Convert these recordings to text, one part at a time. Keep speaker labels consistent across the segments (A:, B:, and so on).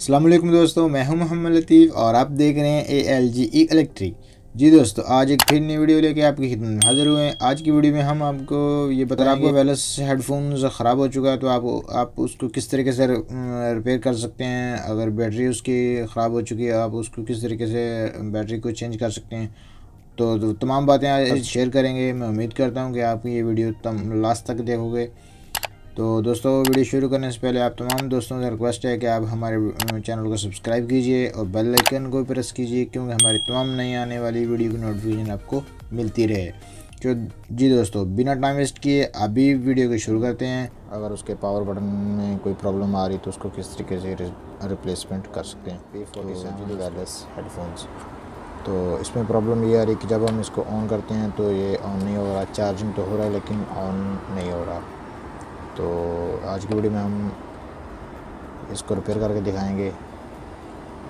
A: अल्लाम दोस्तों मैं हूँ मोहम्मद लतीफ़ और आप देख रहे हैं A L G E electric जी दोस्तों आज एक फिर नई वीडियो लेके आपकी खिदमत में हाजिर हुए हैं। आज की वीडियो में हम आपको ये बता रहे हैं आपको वायरलेस हेडफोन्स ख़राब हो चुका है तो आप आप उसको किस तरीके से रिपेयर कर सकते हैं? अगर बैटरी उसकी ख़राब हो चुकी है आप उसको किस तरीके से बैटरी को चेंज कर सकते हैं? तो, तो तमाम बातें आज शेयर करेंगे। मैं उम्मीद करता हूँ कि आप ये वीडियो तम लास्ट तक देखोगे। तो दोस्तों वीडियो शुरू करने से पहले आप तमाम दोस्तों से रिक्वेस्ट है कि आप हमारे चैनल को सब्सक्राइब कीजिए और बेल आइकन को प्रेस कीजिए क्योंकि हमारी तमाम नई आने वाली वीडियो की नोटिफिकेशन आपको मिलती रहे। जो जी दोस्तों बिना टाइम वेस्ट किए अभी वीडियो को शुरू करते हैं।
B: अगर उसके पावर बटन में कोई प्रॉब्लम आ रही तो उसको किस तरीके से रिप्लेसमेंट कर सकते हैं? P forty seven wireless headphones तो इसमें प्रॉब्लम ये आ रही है कि जब हम इसको ऑन करते हैं तो ये ऑन नहीं हो रहा चार्जिंग तो हो रहा है लेकिन ऑन नहीं हो रहा। तो आज की वीडियो में हम इसको रिपेयर करके दिखाएँगे।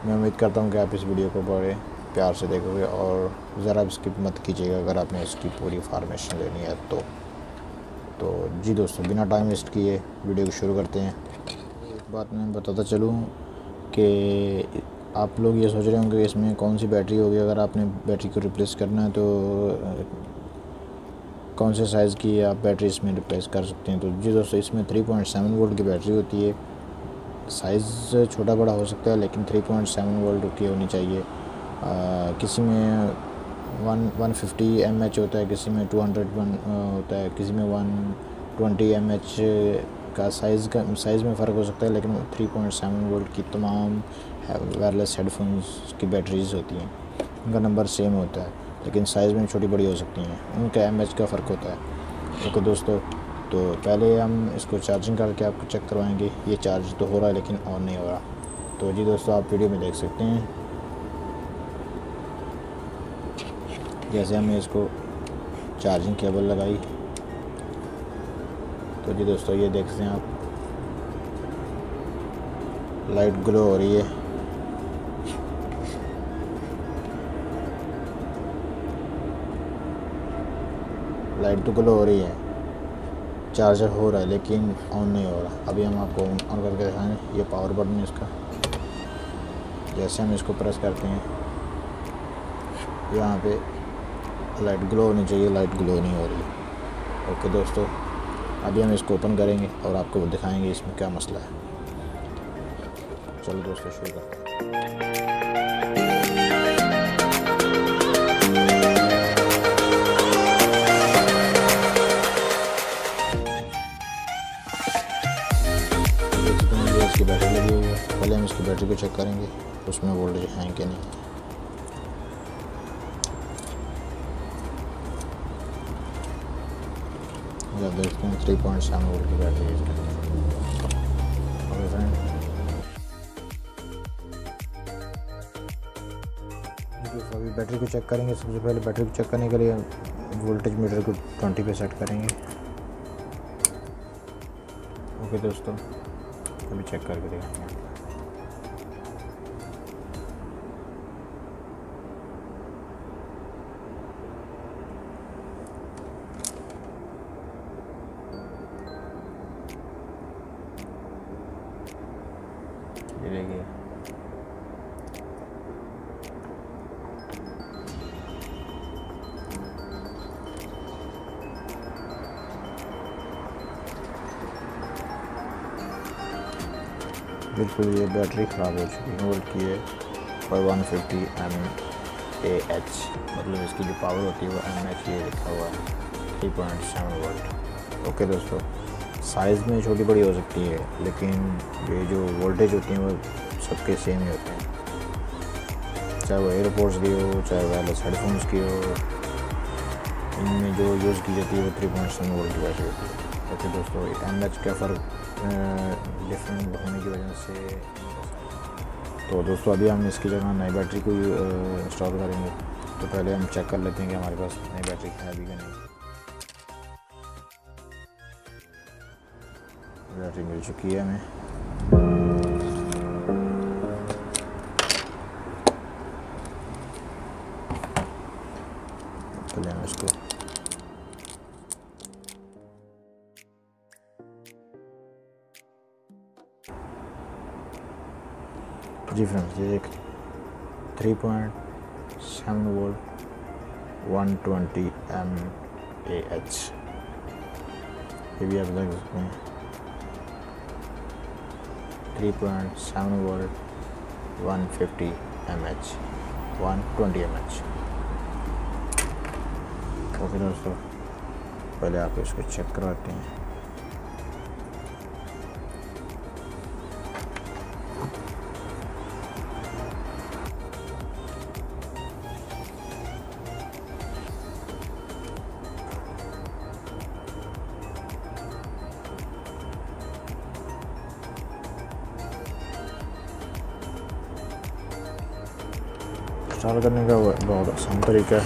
B: मैं उम्मीद करता हूँ कि आप इस वीडियो को बड़े प्यार से देखोगे और ज़रा स्किप मत कीजिएगा अगर आपने इसकी पूरी फार्मेशन लेनी है तो। तो जी दोस्तों, बिना टाइम वेस्ट किए वीडियो को शुरू करते हैं। एक बात मैं बताता चलूँ कि आप लोग ये सोच रहे होंगे इसमें कौन सी बैटरी होगी? अगर आपने बैटरी को रिप्लेस करना है तो कौन से साइज़ की आप बैटरी इसमें रिप्लेस कर सकते हैं। तो जी दोस्तों इसमें 3.7 वोल्ट की बैटरी होती है। साइज़ छोटा बड़ा हो सकता है लेकिन 3.7 वोल्ट की होनी चाहिए। आ, किसी में one one fifty M H होता है किसी में टू हंड्रेड वन होता है किसी में वन ट्वेंटी एम एच का साइज़ का साइज़ में फ़र्क हो सकता है लेकिन थ्री पॉइंट सेवन वोल्ट की तमाम वायरलेस हेडफोन्स की बैटरीज होती हैं। उनका नंबर सेम होता है। लेकिन साइज़ में छोटी बड़ी हो सकती हैं। उनका एमएच का फ़र्क होता है। ओके दोस्तों तो पहले हम इसको चार्जिंग करके आपको चेक करवाएँगे। ये चार्ज तो हो रहा है, लेकिन ऑन नहीं हो रहा। तो जी दोस्तों, आप वीडियो में देख सकते हैं। जैसे हमने इसको चार्जिंग केबल लगाई। तो जी दोस्तों, ये देखते हैं आप। लाइट ग्लो हो रही है। लाइट तो ग्लो हो रही है। चार्जर हो रहा है, लेकिन ऑन नहीं हो रहा। अभी हम आपको ऑन करके दिखाएँ, ये पावर बटन है इसका। जैसे हम इसको प्रेस करते हैं, यहाँ पे लाइट ग्लो होनी चाहिए लाइट ग्लो नहीं हो रही। ओके दोस्तों, अभी हम इसको ओपन करेंगे और आपको दिखाएँगे इसमें क्या मसला है। चलो दोस्तों, शुरू करते हैं। उसमें वोल्टेज हैं कि नहीं। देखते हैं थ्री पॉइंट सेवन वोल्ट की बैटरी यूज़ तो अभी बैटरी को चेक करेंगे। सबसे पहले बैटरी को चेक करने के लिए वोल्टेज मीटर को ट्वेंटी पे सेट करेंगे। ओके दोस्तों, अभी चेक करके देखेंगे बिल्कुल ये बैटरी ख़राब हो चुकी है वोल्ट की है और one fifty M A H मतलब इसकी जो पावर होती है वो एम एच ये लिखा हुआ है three point seven volt okay दोस्तों साइज़ में छोटी बड़ी हो सकती है, लेकिन ये जो वोल्टेज होती हैं वो सबके सेम ही होते हैं। चाहे वो एयरपोर्ट्स की हो, चाहे वायरलेस हेडफोन्स की हो, इनमें जो यूज़ की जाती है वो three point seven volt battery होती है। ओके दोस्तों एम एच का फ़र्क डिफरेंट होने की वजह से तो दोस्तों, अभी हम इसकी जगह नई बैटरी को इंस्टॉल करेंगे। तो पहले हम चेक कर लेते हैं कि हमारे पास नई बैटरी अभी का नहीं। बैटरी मिल चुकी है हमें। इसको। जी फ्रेंड्स ये एक three point seven volt one twenty M A H ये भी आप देख सकते हैं। Three point seven volt one fifty M H one twenty M H okay दोस्तों, पहले आप इसको चेक करवाते हैं। इंस्टॉल करने का बहुत आसान तरीका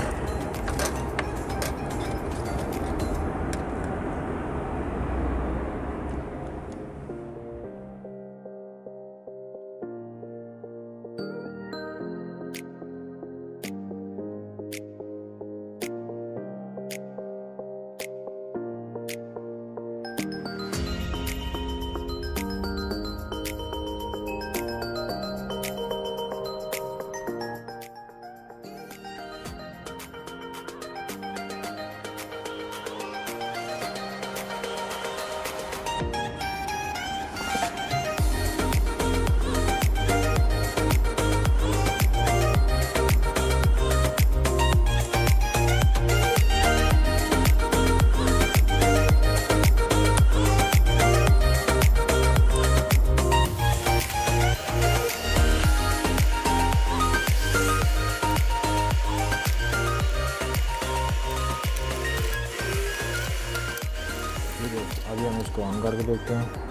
B: अभी हम इसको ऑन करके देखते हैं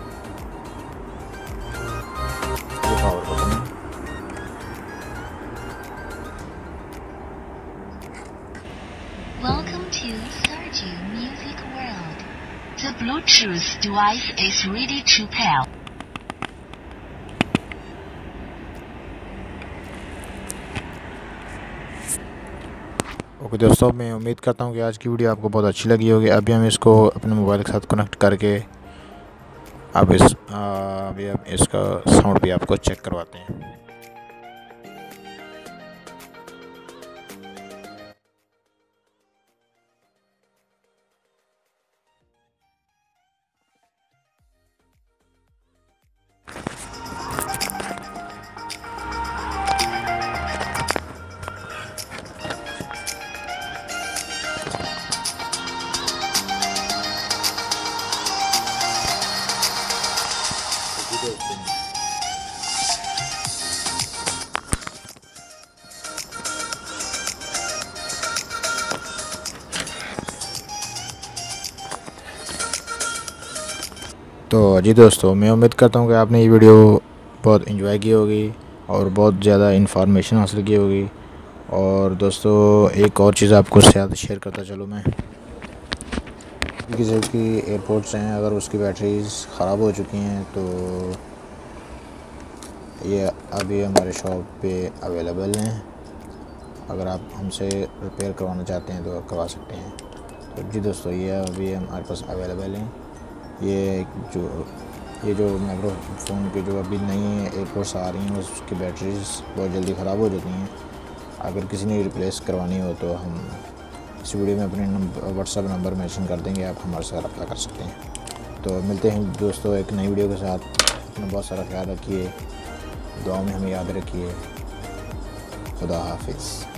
B: ये पावर बटन है
C: Welcome to Sergio Music World. The Bluetooth device is ready to pair.
B: Okay दोस्तों मैं उम्मीद करता हूँ कि आज की वीडियो आपको बहुत अच्छी लगी होगी। अभी हम इसको अपने मोबाइल के साथ कनेक्ट करके, अब इस अभी हम इसका साउंड भी आपको चेक करवाते हैं। तो जी दोस्तों, मैं उम्मीद करता हूँ कि आपने ये वीडियो बहुत इंजॉय की होगी और बहुत ज़्यादा इन्फॉर्मेशन हासिल की होगी। और दोस्तों, एक और चीज़ आपको साथ शेयर करता चलूँ मैं। किसी की एयरपोर्ट्स हैं, अगर उसकी बैटरीज ख़राब हो चुकी हैं तो ये अभी हमारे शॉप पे अवेलेबल हैं। अगर आप हमसे रिपेयर करवाना चाहते हैं तो करवा सकते हैं। तो जी दोस्तों, ये अभी हमारे पास अवेलेबल हैं। ये जो ये जो माइक्रोफोन के जो अभी नई एयरपोर्ट्स आ रही हैं, उसकी बैटरीज बहुत जल्दी ख़राब हो जाती हैं। अगर किसी ने रिप्लेस करवानी हो तो हम इस वीडियो में अपने नंबर व्हाट्सअप नंबर मेंशन कर देंगे, आप हमारे साथ रब्ता कर सकते हैं। तो मिलते हैं दोस्तों एक नई वीडियो के साथ। अपना बहुत सारा ख्याल रखिए दुआ में हमें याद रखिए। खुदा हाफिज़।